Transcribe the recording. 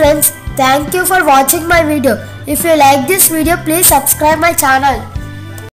friends, thank you for watching my video. If you like this video, please subscribe my channel.